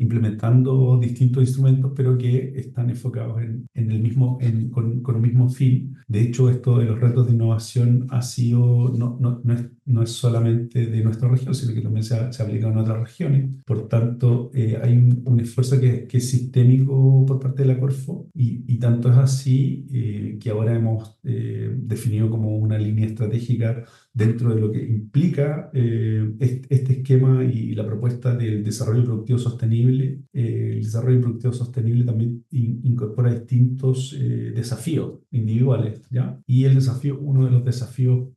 implementando distintos instrumentos, pero que están enfocados en, en el mismo, en, con, con, el mismo fin. De hecho, esto de los retos de innovación ha sido, no, no, no, no es solamente de nuestra región, sino que también se, se aplica en otras regiones. Por tanto, eh, hay un, esfuerzo que, es sistémico por parte de la Corfo y, tanto es así eh, que ahora hemos eh, definido como una línea estratégica dentro de lo que implica este esquema y la propuesta del desarrollo productivo sostenible. El desarrollo productivo sostenible también incorpora distintos desafíos individuales, ¿ya? Y el desafío, uno de los desafíos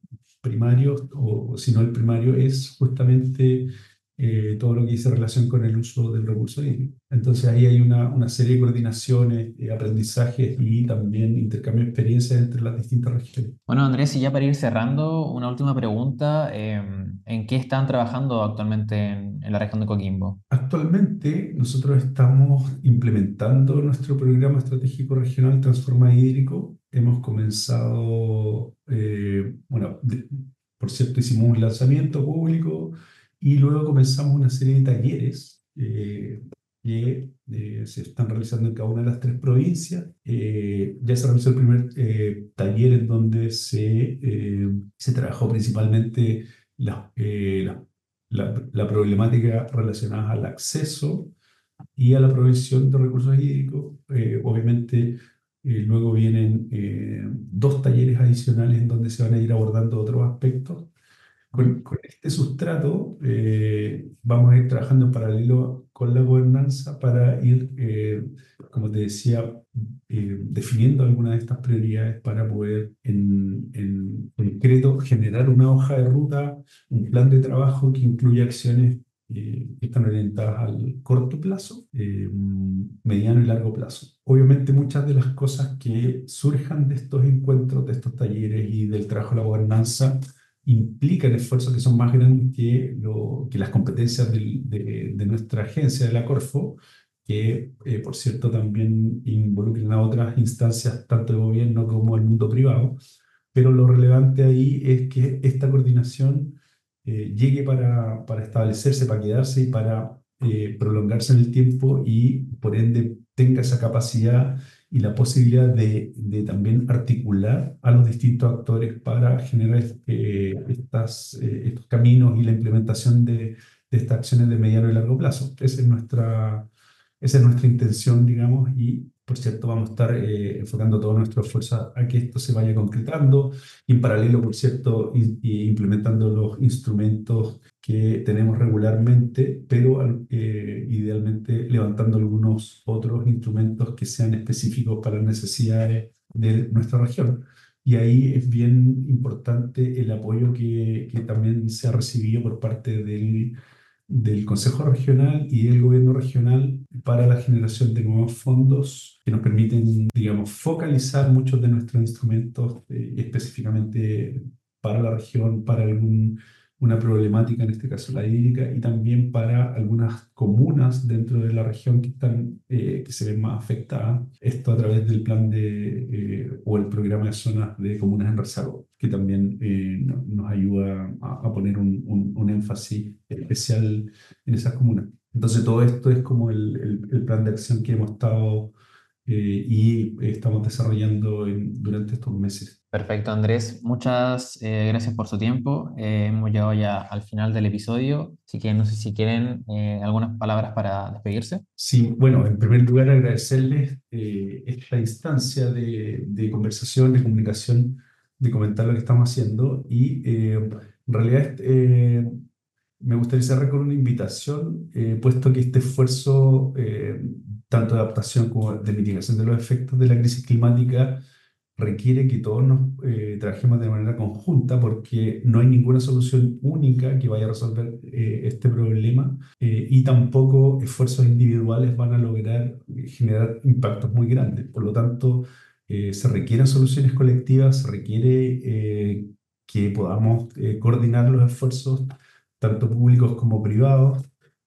primarios, o si no el primario, es justamente eh, todo lo que dice relación con el uso del recurso hídrico. Entonces ahí hay una, una serie de coordinaciones, eh, aprendizajes y también intercambio de experiencias entre las distintas regiones. Bueno, Andrés, y ya para ir cerrando, una última pregunta. Em, ¿En qué están trabajando actualmente en, en, la región de Coquimbo? Actualmente nosotros estamos implementando nuestro programa estratégico regional Transforma Hídrico. Hemos comenzado, eh, bueno, por cierto, hicimos un lanzamiento público y luego comenzamos una serie de talleres eh, que eh, se están realizando en cada una de las tres provincias. Ya se realizó el primer taller en donde se, se trabajó principalmente la, la, la, problemática relacionada al acceso y a la provisión de recursos hídricos. obviamente, luego vienen dos talleres adicionales en donde se van a ir abordando otros aspectos. Con, este sustrato eh, vamos a ir trabajando en paralelo con la gobernanza para ir, eh, como te decía, eh, definiendo algunas de estas prioridades para poder en, en, concreto generar una hoja de ruta, un plan de trabajo que incluya acciones que están orientadas al corto plazo, mediano y largo plazo. Obviamente muchas de las cosas que surjan de estos encuentros, de estos talleres y del trabajo de la gobernanza, implican esfuerzos que son más grandes que, lo, que las competencias de, de, nuestra agencia, de la Corfo, que eh, por cierto también involucran a otras instancias, tanto de gobierno como el mundo privado. Pero lo relevante ahí es que esta coordinación eh, llegue para, para, establecerse, para quedarse y para eh, prolongarse en el tiempo y por ende tenga esa capacidad y la posibilidad de, de, también articular a los distintos actores para generar eh, estas, estos caminos y la implementación de, de, estas acciones de mediano y largo plazo. Esa es nuestra, es nuestra intención, digamos, y por cierto, vamos a estar eh, enfocando todo nuestro esfuerzo a que esto se vaya concretando y en paralelo, por cierto, implementando los instrumentos que tenemos regularmente, pero eh, idealmente levantando algunos otros instrumentos que sean específicos para las necesidades de nuestra región. Y ahí es bien importante el apoyo que, que también se ha recibido por parte del del Consejo Regional y del Gobierno Regional para la generación de nuevos fondos que nos permiten, digamos, focalizar muchos de nuestros instrumentos eh, específicamente para la región, para algún una problemática, en este caso la hídrica, y también para algunas comunas dentro de la región que, están, eh, que se ven más afectadas. Esto a través del plan de, eh, o el programa de zonas de comunas en rezago, que también eh, nos ayuda a, poner un, un, énfasis especial en esas comunas. Entonces todo esto es como el, el, el plan de acción que hemos estado y estamos desarrollando en, durante estos meses. Perfecto, Andrés. Muchas eh, gracias por su tiempo. Eh, hemos llegado ya al final del episodio. Así que no sé si quieren eh, algunas palabras para despedirse. Sí, bueno, en primer lugar agradecerles esta instancia de, de, conversación, de comunicación, de comentar lo que estamos haciendo. Y en realidad me gustaría cerrar con una invitación, puesto que este esfuerzo, tanto de adaptación como de mitigación de los efectos de la crisis climática, requiere que todos nos eh, trabajemos de manera conjunta porque no hay ninguna solución única que vaya a resolver eh, este problema eh, y tampoco esfuerzos individuales van a lograr generar impactos muy grandes. Por lo tanto, se requieren soluciones colectivas, se requiere que podamos coordinar los esfuerzos, tanto públicos como privados,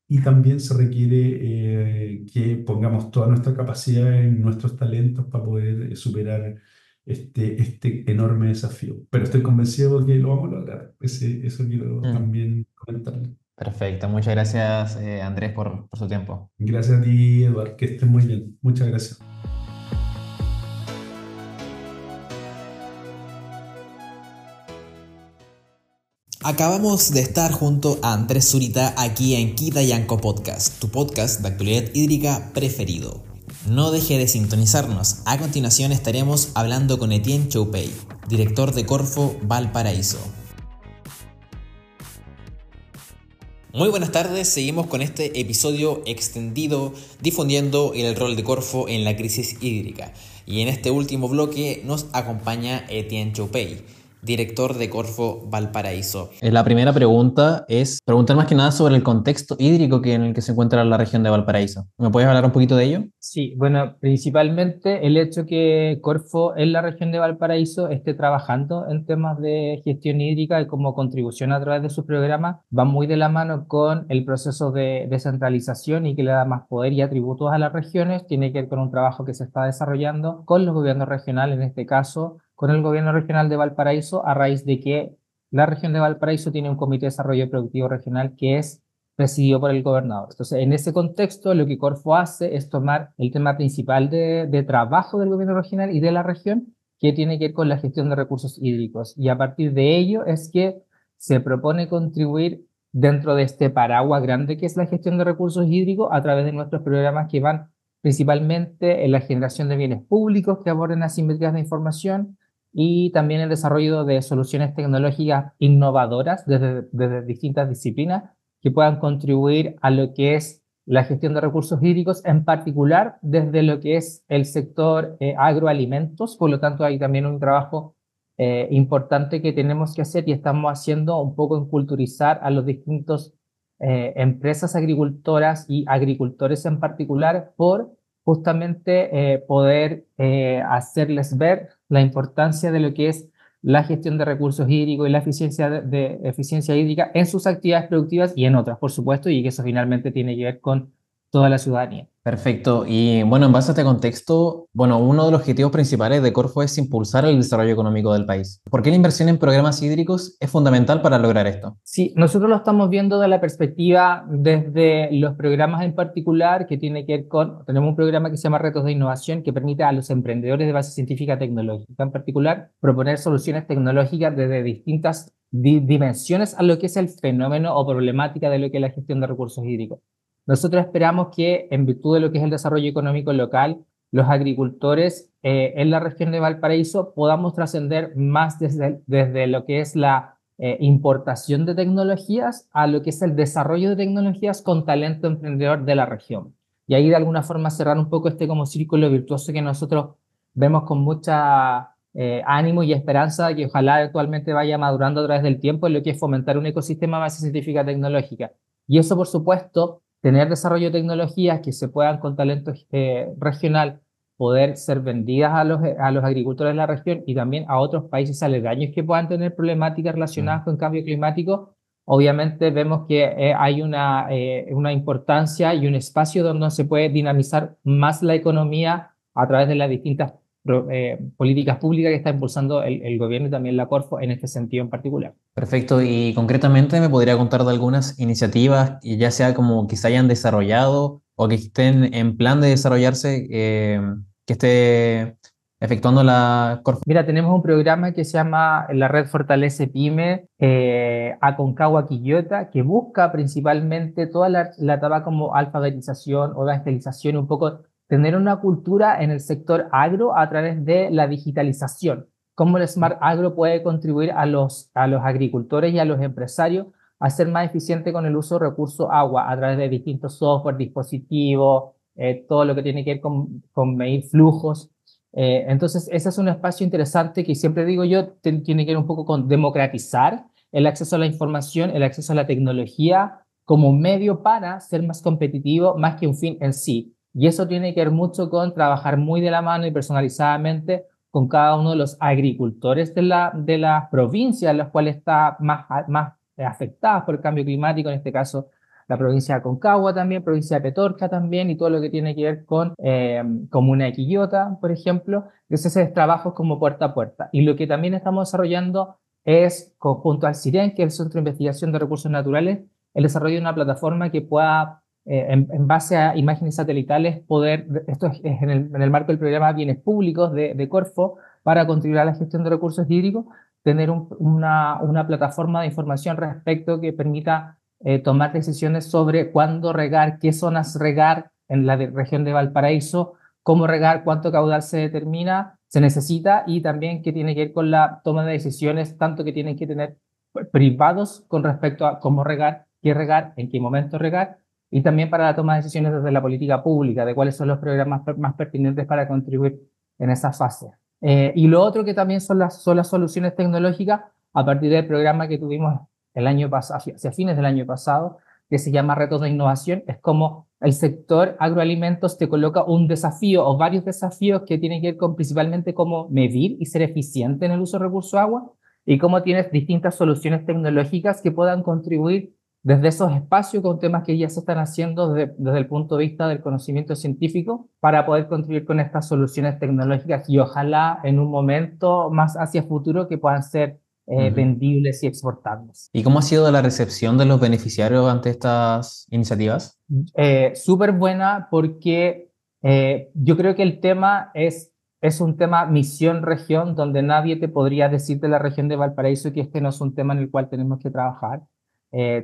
y también se requiere que pongamos toda nuestra capacidad en nuestros talentos para poder superar este, este enorme desafío. Pero estoy convencido de que lo vamos a lograr. Ese, eso quiero mm. también comentarle. Perfecto, muchas gracias eh, Andrés por, por su tiempo. Gracias a ti, Eduardo, que estés muy bien. Muchas gracias. Acabamos de estar junto a Andrés Zurita aquí en Kita Yanko Podcast, tu podcast de actualidad hídrica preferido. No deje de sintonizarnos. A continuación estaremos hablando con Etienne Choupey, director de Corfo Valparaíso. Muy buenas tardes, seguimos con este episodio extendido difundiendo el rol de Corfo en la crisis hídrica. Y en este último bloque nos acompaña Etienne Choupey director de Corfo Valparaíso. Eh, la primera pregunta es preguntar más que nada sobre el contexto hídrico que en el que se encuentra la región de Valparaíso. ¿Me puedes hablar un poquito de ello? Sí, bueno, principalmente el hecho que Corfo en la región de Valparaíso esté trabajando en temas de gestión hídrica y como contribución a través de su programa va muy de la mano con el proceso de descentralización y que le da más poder y atributos a las regiones. Tiene que ver con un trabajo que se está desarrollando con los gobiernos regionales, en este caso con el gobierno regional de Valparaíso a raíz de que la región de Valparaíso tiene un comité de desarrollo productivo regional que es presidido por el gobernador. Entonces, en ese contexto, lo que Corfo hace es tomar el tema principal de, de trabajo del gobierno regional y de la región, que tiene que ver con la gestión de recursos hídricos. Y a partir de ello es que se propone contribuir dentro de este paraguas grande que es la gestión de recursos hídricos a través de nuestros programas que van principalmente en la generación de bienes públicos que aborden asimetrías de información y también el desarrollo de soluciones tecnológicas innovadoras desde, distintas disciplinas que puedan contribuir a lo que es la gestión de recursos hídricos, en particular desde lo que es el sector eh, agroalimentos. Por lo tanto, hay también un trabajo eh, importante que tenemos que hacer y estamos haciendo un poco en culturizar a los distintos eh, empresas agricultoras y agricultores en particular por justamente poder hacerles ver la importancia de lo que es la gestión de recursos hídricos y la eficiencia eficiencia hídrica en sus actividades productivas y en otras, por supuesto, y que eso finalmente tiene que ver con toda la ciudadanía. Perfecto. Y bueno, en base a este contexto, bueno, uno de los objetivos principales de Corfo es impulsar el desarrollo económico del país. ¿Por qué la inversión en programas hídricos es fundamental para lograr esto? Sí, nosotros lo estamos viendo de la perspectiva desde los programas en particular, que tiene que ver con, tenemos un programa que se llama Retos de Innovación, que permite a los emprendedores de base científica tecnológica, en particular, proponer soluciones tecnológicas desde distintas dimensiones a lo que es el fenómeno o problemática de lo que es la gestión de recursos hídricos. Nosotros esperamos que, en virtud de lo que es el desarrollo económico local, los agricultores eh, en la región de Valparaíso podamos trascender más desde, desde, lo que es la eh, importación de tecnologías a lo que es el desarrollo de tecnologías con talento emprendedor de la región. Y ahí de alguna forma cerrar un poco este como círculo virtuoso que nosotros vemos con mucha eh, ánimo y esperanza que ojalá actualmente vaya madurando a través del tiempo en lo que es fomentar un ecosistema más científica tecnológica. Y eso, por supuesto, tener desarrollo de tecnologías que se puedan con talento eh, regional poder ser vendidas a los, a los agricultores de la región y también a otros países aledaños que puedan tener problemáticas relacionadas mm. con cambio climático, obviamente vemos que eh, hay una, eh, una importancia y un espacio donde se puede dinamizar más la economía a través de las distintas eh, políticas públicas que está impulsando el, gobierno y también la Corfo en este sentido en particular. Perfecto, y concretamente me podría contar de algunas iniciativas, ya sea como que se hayan desarrollado o que estén en plan de desarrollarse, eh, que esté efectuando la Corfo. Mira, tenemos un programa que se llama la Red Fortalece Pyme eh, Aconcagua Quillota, que busca principalmente toda la, la etapa como alfabetización o evangelización, un poco tener una cultura en el sector agro a través de la digitalización. Cómo el Smart Agro puede contribuir a los, a los agricultores y a los empresarios a ser más eficiente con el uso de recursos agua a través de distintos software, dispositivos, eh, todo lo que tiene que ver con, con medir flujos. Eh, entonces, ese es un espacio interesante que siempre digo yo, tiene que ver un poco con democratizar el acceso a la información, el acceso a la tecnología como medio para ser más competitivo, más que un fin en sí. Y eso tiene que ver mucho con trabajar muy de la mano y personalizadamente con cada uno de los agricultores de la, de las provincias, las cuales está más, más afectadas por el cambio climático, en este caso la provincia de Concagua también, provincia de Petorca también, y todo lo que tiene que ver con eh, Comuna de Quillota, por ejemplo. Entonces, ese es trabajo como puerta a puerta. Y lo que también estamos desarrollando es, conjunto al CIREN, que es el Centro de Investigación de Recursos Naturales, el desarrollo de una plataforma que pueda eh, en, base a imágenes satelitales, poder, esto es, en, el, marco del programa Bienes Públicos de, Corfo, para contribuir a la gestión de recursos hídricos, tener una, una, plataforma de información respecto que permita eh, tomar decisiones sobre cuándo regar, qué zonas regar en la región de Valparaíso, cómo regar, cuánto caudal se determina, se necesita y también qué tiene que ver con la toma de decisiones, tanto que tienen que tener privados con respecto a cómo regar, qué regar, en qué momento regar, y también para la toma de decisiones desde la política pública, de cuáles son los programas más pertinentes para contribuir en esa fase. Eh, y lo otro que también son las, son las soluciones tecnológicas a partir del programa que tuvimos el año pasado, hacia fines del año pasado, que se llama Retos de Innovación, es como el sector agroalimentos te coloca un desafío o varios desafíos que tienen que ver con principalmente cómo medir y ser eficiente en el uso de recursos agua y cómo tienes distintas soluciones tecnológicas que puedan contribuir desde esos espacios con temas que ya se están haciendo desde, el punto de vista del conocimiento científico para poder contribuir con estas soluciones tecnológicas y ojalá en un momento más hacia futuro que puedan ser eh, vendibles y exportables. ¿Y cómo ha sido la recepción de los beneficiarios ante estas iniciativas? Eh, Súper buena porque eh, yo creo que el tema es, es un tema misión-región donde nadie te podría decir de la región de Valparaíso que este no es un tema en el cual tenemos que trabajar.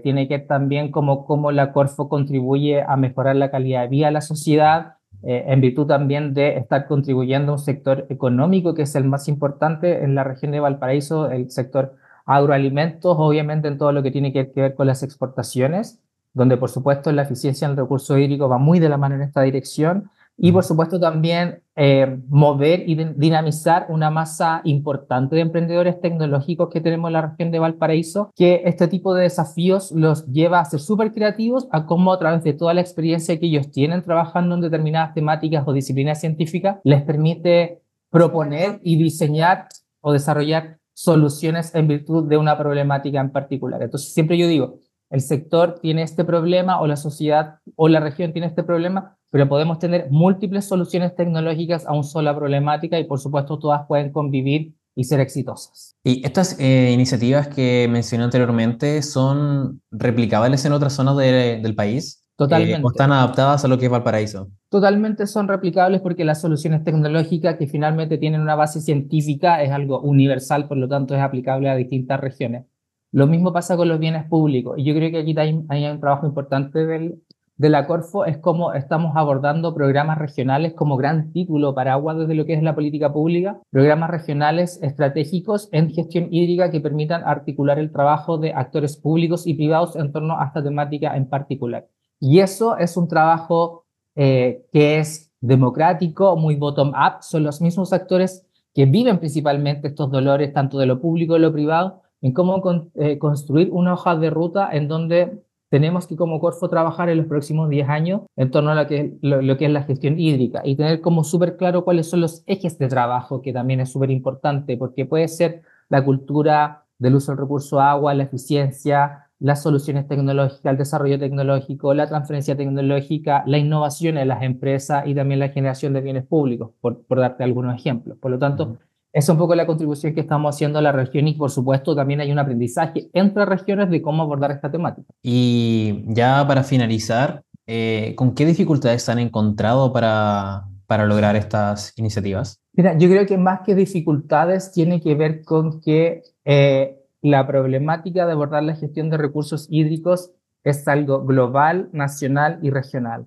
Tiene que ver también como cómo la Corfo contribuye a mejorar la calidad de vida de la sociedad, eh, en virtud también de estar contribuyendo a un sector económico que es el más importante en la región de Valparaíso, el sector agroalimentos, obviamente en todo lo que tiene que ver con las exportaciones, donde por supuesto la eficiencia en el recurso hídrico va muy de la mano en esta dirección, y por supuesto también eh, mover y dinamizar una masa importante de emprendedores tecnológicos que tenemos en la región de Valparaíso, que este tipo de desafíos los lleva a ser súper creativos, a cómo a través de toda la experiencia que ellos tienen trabajando en determinadas temáticas o disciplinas científicas, les permite proponer y diseñar o desarrollar soluciones en virtud de una problemática en particular. Entonces, siempre yo digo, el sector tiene este problema o la sociedad o la región tiene este problema, pero podemos tener múltiples soluciones tecnológicas a una sola problemática y por supuesto todas pueden convivir y ser exitosas. ¿Y estas eh, iniciativas que mencioné anteriormente son replicables en otras zonas del país? Totalmente. Eh, ¿O están adaptadas a lo que es Valparaíso? Totalmente son replicables porque las soluciones tecnológicas que finalmente tienen una base científica es algo universal, por lo tanto es aplicable a distintas regiones. Lo mismo pasa con los bienes públicos. Y yo creo que aquí hay, un trabajo importante del, de la Corfo, es cómo estamos abordando programas regionales como gran título para agua desde lo que es la política pública, programas regionales estratégicos en gestión hídrica que permitan articular el trabajo de actores públicos y privados en torno a esta temática en particular. Y eso es un trabajo eh, que es democrático, muy bottom-up, son los mismos actores que viven principalmente estos dolores, tanto de lo público y lo privado, en cómo eh, construir una hoja de ruta en donde tenemos que como Corfo trabajar en los próximos 10 años en torno a lo que, lo, que es la gestión hídrica y tener como súper claro cuáles son los ejes de trabajo, que también es súper importante, porque puede ser la cultura del uso del recurso agua, la eficiencia, las soluciones tecnológicas, el desarrollo tecnológico, la transferencia tecnológica, la innovación en las empresas y también la generación de bienes públicos, por, por darte algunos ejemplos. Por lo tanto, es un poco la contribución que estamos haciendo a la región y por supuesto también hay un aprendizaje entre regiones de cómo abordar esta temática. Y ya para finalizar, eh, ¿con qué dificultades han encontrado para, para lograr estas iniciativas? Mira, yo creo que más que dificultades tiene que ver con que eh, la problemática de abordar la gestión de recursos hídricos es algo global, nacional y regional.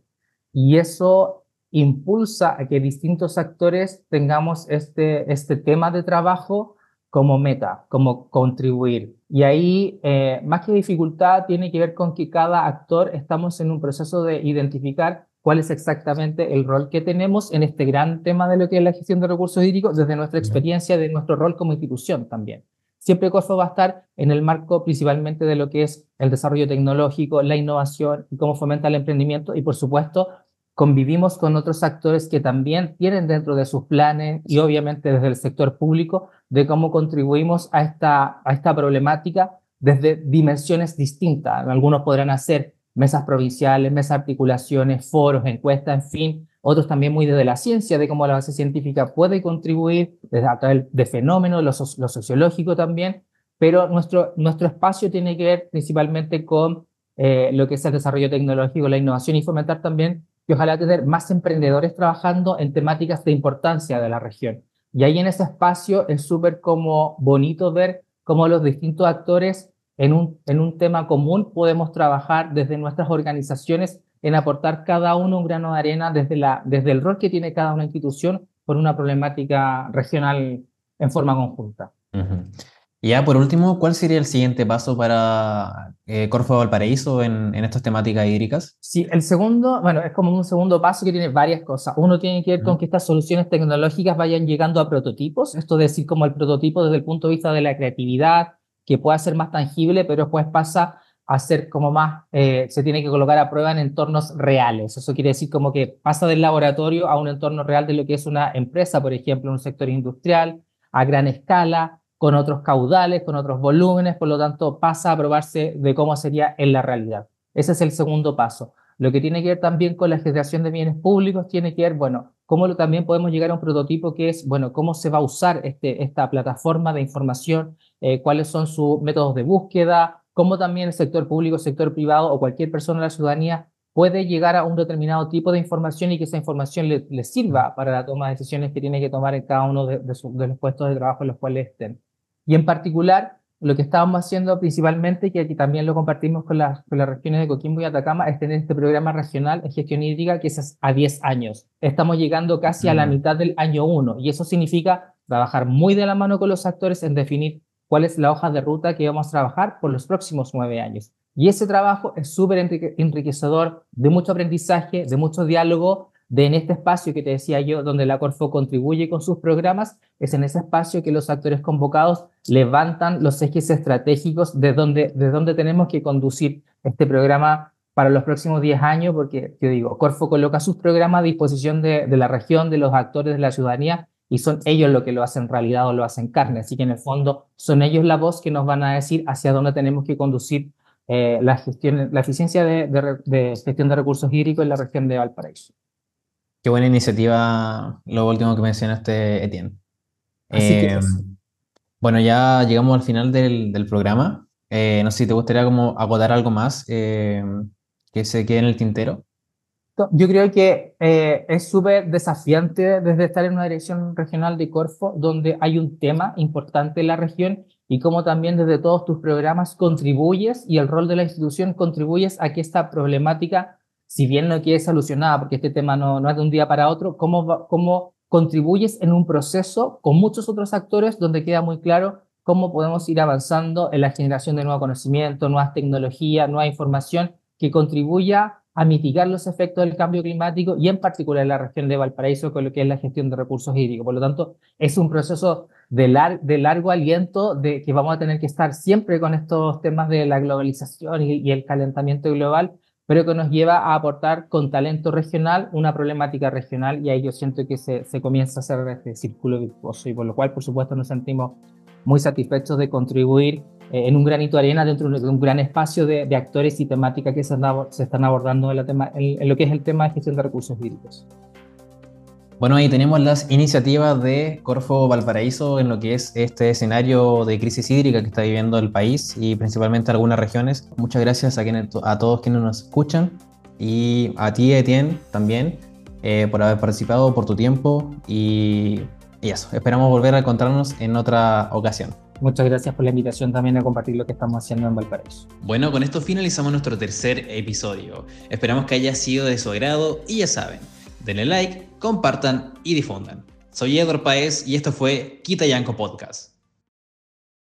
Y eso impulsa a que distintos actores tengamos este, este tema de trabajo como meta, como contribuir. Y ahí, eh, más que dificultad, tiene que ver con que cada actor estamos en un proceso de identificar cuál es exactamente el rol que tenemos en este gran tema de lo que es la gestión de recursos hídricos desde nuestra experiencia, de nuestro rol como institución también. Siempre Corfo va a estar en el marco principalmente de lo que es el desarrollo tecnológico, la innovación y cómo fomenta el emprendimiento y, por supuesto, convivimos con otros actores que también tienen dentro de sus planes y obviamente desde el sector público de cómo contribuimos a esta, a esta problemática desde dimensiones distintas. Algunos podrán hacer mesas provinciales, mesas articulaciones, foros, encuestas, en fin. Otros también muy desde la ciencia, de cómo la base científica puede contribuir desde a través de fenómenos, lo, sociológico también. Pero nuestro, nuestro espacio tiene que ver principalmente con eh, lo que es el desarrollo tecnológico, la innovación y fomentar también y ojalá tener más emprendedores trabajando en temáticas de importancia de la región. Y ahí en ese espacio es súper como bonito ver cómo los distintos actores en un, en un tema común podemos trabajar desde nuestras organizaciones en aportar cada uno un grano de arena desde, la, desde el rol que tiene cada una institución por una problemática regional en forma conjunta. Y ya por último, ¿cuál sería el siguiente paso para eh, Corfo Valparaíso en, en, estas temáticas hídricas? Sí, el segundo, bueno, es como un segundo paso que tiene varias cosas. Uno tiene que ver con que estas soluciones tecnológicas vayan llegando a prototipos, esto es decir, como el prototipo desde el punto de vista de la creatividad, que pueda ser más tangible, pero después pasa a ser como más, eh, se tiene que colocar a prueba en entornos reales. Eso quiere decir como que pasa del laboratorio a un entorno real de lo que es una empresa, por ejemplo, un sector industrial, a gran escala, con otros caudales, con otros volúmenes, por lo tanto pasa a probarse de cómo sería en la realidad. Ese es el segundo paso. Lo que tiene que ver también con la generación de bienes públicos tiene que ver, bueno, cómo también podemos llegar a un prototipo que es, bueno, cómo se va a usar este, esta plataforma de información, eh, cuáles son sus métodos de búsqueda, cómo también el sector público, el sector privado o cualquier persona de la ciudadanía puede llegar a un determinado tipo de información y que esa información le, sirva para la toma de decisiones que tiene que tomar en cada uno de, los puestos de trabajo en los cuales estén. Y en particular, lo que estábamos haciendo principalmente, que aquí también lo compartimos con, las, con las regiones de Coquimbo y Atacama, es tener este programa regional en gestión hídrica que es a 10 años. Estamos llegando casi a la mm. mitad del año 1 y eso significa trabajar muy de la mano con los actores en definir cuál es la hoja de ruta que vamos a trabajar por los próximos nueve años. Y ese trabajo es súper enriquecedor, de mucho aprendizaje, de mucho diálogo, de en este espacio que te decía yo, donde la Corfo contribuye con sus programas, es en ese espacio que los actores convocados levantan los ejes estratégicos de donde, de donde tenemos que conducir este programa para los próximos 10 años, porque yo digo, Corfo coloca sus programas a disposición de, de la región, de los actores, de la ciudadanía, y son ellos los que lo hacen realidad o lo hacen carne. Así que en el fondo son ellos la voz que nos van a decir hacia dónde tenemos que conducir eh, la, gestión, la eficiencia de, de, gestión de recursos hídricos en la región de Valparaíso. Qué buena iniciativa lo último que mencionaste, Etienne. Eh, bueno, ya llegamos al final del, del programa. Eh, no sé si te gustaría como agotar algo más que se quede en el tintero. Yo creo que eh, es súper desafiante desde estar en una dirección regional de Corfo, donde hay un tema importante en la región y cómo también desde todos tus programas contribuyes y el rol de la institución contribuyes a que esta problemática, si bien no quede solucionada, porque este tema no, no es de un día para otro, cómo, cómo contribuyes en un proceso con muchos otros actores donde queda muy claro cómo podemos ir avanzando en la generación de nuevo conocimiento, nuevas tecnologías, nueva información que contribuya a mitigar los efectos del cambio climático y en particular en la región de Valparaíso con lo que es la gestión de recursos hídricos. Por lo tanto, es un proceso de, de largo aliento de que vamos a tener que estar siempre con estos temas de la globalización y, el calentamiento global, pero que nos lleva a aportar con talento regional una problemática regional y ahí yo siento que se, se comienza a hacer este círculo virtuoso y por lo cual, por supuesto, nos sentimos muy satisfechos de contribuir eh, en un granito de arena dentro de un gran espacio de, actores y temáticas que se, están abordando en, la tema, en, lo que es el tema de gestión de recursos hídricos. Bueno, ahí tenemos las iniciativas de Corfo Valparaíso en lo que es este escenario de crisis hídrica que está viviendo el país y principalmente algunas regiones. Muchas gracias a, quienes, a todos quienes nos escuchan y a ti, Etienne, también eh, por haber participado, por tu tiempo y y eso, esperamos volver a encontrarnos en otra ocasión. Muchas gracias por la invitación también a compartir lo que estamos haciendo en Valparaíso. Bueno, con esto finalizamos nuestro tercer episodio. Esperamos que haya sido de su agrado y ya saben, denle like, compartan y difundan. Soy Edward Paez y esto fue Quita Yanko Podcast.